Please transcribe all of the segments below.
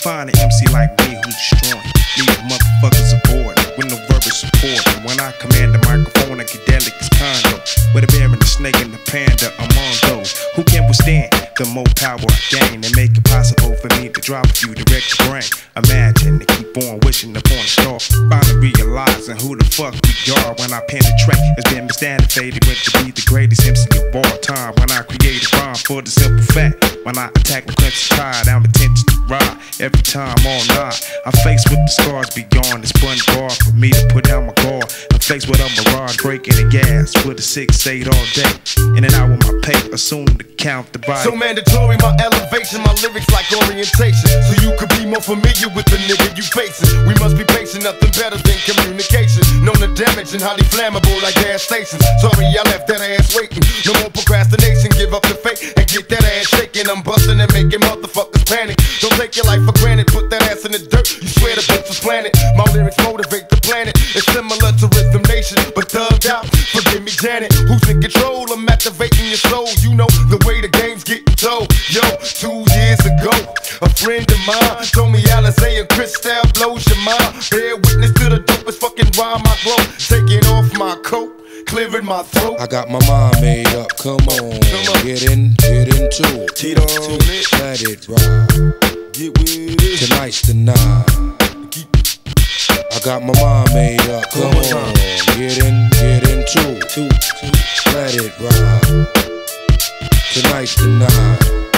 find an MC like me who's destroying. Leave motherfuckers aboard with no verbal support. And when I command the microphone, I get delicate condo. With a bear and a snake and a panda among those who can withstand the more power I gain and make it possible for me to drop few direct to brain. Imagine to keep on wishing upon a star. Finally realizing who the fuck we are when I penetrate. It's been misunderstood faded went to be the greatest MC of all time. When I create a rhyme for the simple fact. When I attack with clench tide, I'm intense to ride. Every time all night, I'm faced with the scars beyond. It's fun bar for me to put down my guard. I'm faced with a mirage breaking the gas with a six eight all day. In and out with my pay, assume to count the body. So mandatory, my elevation, my lyrics like orientation. So you could be more familiar with the nigga you facing. We must be patient, nothing better than communication. Known the damage and highly flammable like gas stations. Sorry, I left that ass waiting. No more procrastination, give up the fake and get that ass shaking. I'm busting and making motherfuckers panic. Don't take your life for granted, put that ass in the dirt. You swear the bitch was planted. My lyrics motivate the planet. It's similar to Rhythm Nation, but thugged out. Forgive me, Janet. Who's in control? I'm activating your soul. You know the way the game's getting told. Yo, two friend of mine told me Alizé and Cristal blows your mind. Bear witness to the dopest fucking rhyme I grow. Taking off my coat clearing my throat. I got my mind made up. Come on, get in, get into it. Tito, let it ride. Get with it. Tonight's the night. I got my mind made up. Come on, get in, get into it. Let it ride. Tonight's the night.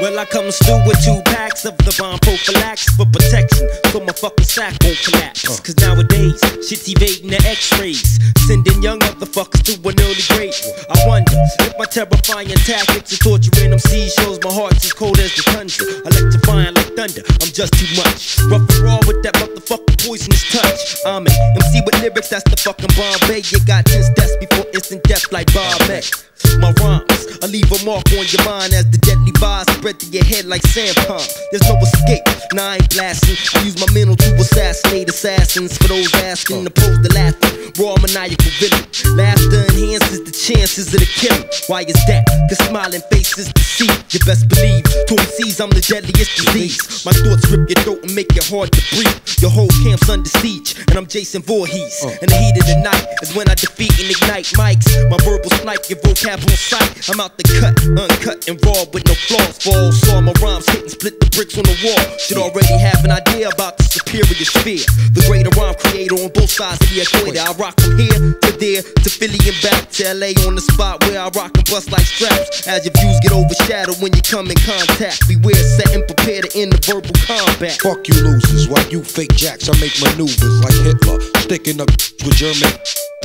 Well, I come through with two packs of the bomb prophylax for protection, so my fucking sack won't collapse. Cause nowadays, shit's evading the x-rays, sending young motherfuckers to an early grave. I wonder if my terrifying tactics of torturing them seas shows my heart's as cold as the tundra. Electrifying like thunder, I'm just too much. Rough and raw with that motherfucking poisonous touch. I'm an MC with lyrics, that's the fucking Bombay. You got 10 steps before instant death like Bob May. My rhymes, I leave a mark on your mind as the deadly vibes spread to your head like sand palm. There's no escape, nah, I ain't blasting. I use my mental to assassinate assassins for those asking, to opposed to laughing. Raw maniacal villain. Laughter enhances the chances of the killing. Why is that? Cause smiling faces deceive. You best believe, to MCs, I'm the deadliest disease. My thoughts rip your throat and make it hard to breathe. Your whole camp's under siege, and I'm Jason Voorhees. Uh. In the heat of the night is when I defeat and ignite mics. My verbal snipe, your vocab I'm out the cut, uncut and raw with no flaws. Fall, saw my rhymes hit and split the bricks on the wall. Should already have an idea about the superior sphere. The greater rhyme creator on both sides of the equator. I rock from here to there to Philly and back to LA on the spot where I rock and bust like straps. As your views get overshadowed when you come in contact. Beware, set and prepare to end the verbal combat. Fuck you losers, why you fake jacks, I make maneuvers like Hitler, sticking up with German.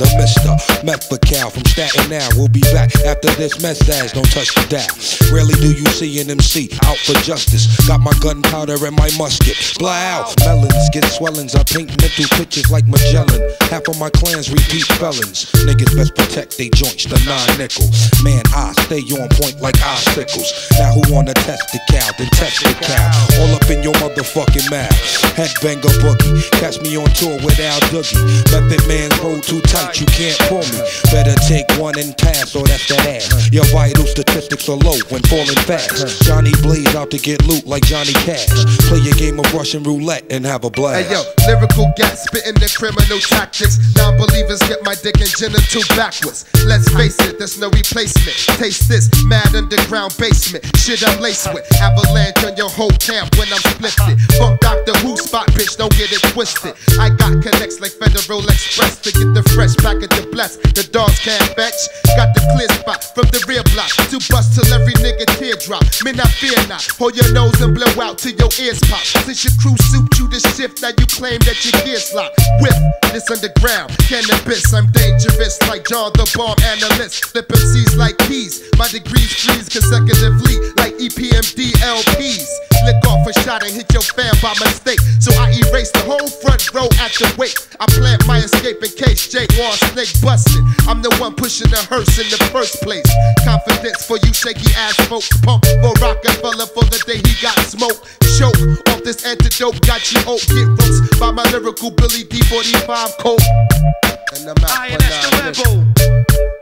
The Mister Methacal from Staten Island. We'll be back after this message. Don't touch the dial. Rarely do you see an MC out for justice. Got my gunpowder and my musket. Blow out. Melons get swellings. I paint mental pictures like Magellan. Half of my clans repeat felons. Niggas best protect they joints. The nine nickel. Man, I stay on point like icicles. Now who wanna test the cow? Then test the cow. All up in your motherfucking mouth. Headbanger boogie. Catch me on tour with Al Doogie. Method man hold too tight you can't pull me. Better take one and pass, or that's that ass. Your vital statistics are low when falling fast. Johnny Blaze out to get loot like Johnny Cash. Play a game of Russian roulette and have a blast. Hey yo, lyrical gas spitting the criminal tactics. Non believers get my dick and genital backwards. Let's face it, there's no replacement. Taste this mad underground basement. Shit I'm laced with. Avalanche on your whole camp when I'm splifted. Fuck Doctor Who spot, bitch, don't get it twisted. I got connects like Federal Express to get the fresh back at the bless. The dogs can't fetch. Got the clear spot from the rear block to bust till every nigga teardrop. Men, I fear not. Hold your nose and blow out till your ears pop. Since your crew souped you the shift, now you claim that your gears locked. Whip this underground cannabis. I'm dangerous like John the Bomb analyst. Flip MCs like keys. My degrees freeze consecutively like EPMD LPs. Lick off a shot and hit your fan by mistake. So I erase the whole front row at the wake. I plant my escape in case Jake Wall snake busted. I'm the one pushing the hearse in the first place. Confidence for you shaky ass folks. Pump for Rockefeller for the day he got smoked. Choke off this antidote. Got you oak. Get roast by my lyrical Billy D45 coat. And I'm out I for that's the rebel.